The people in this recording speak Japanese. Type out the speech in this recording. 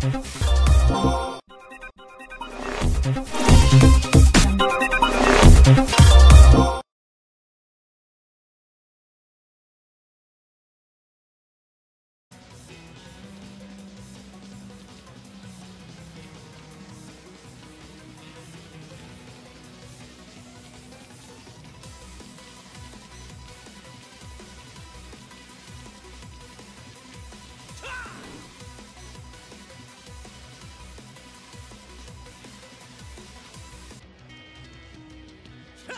は Ha!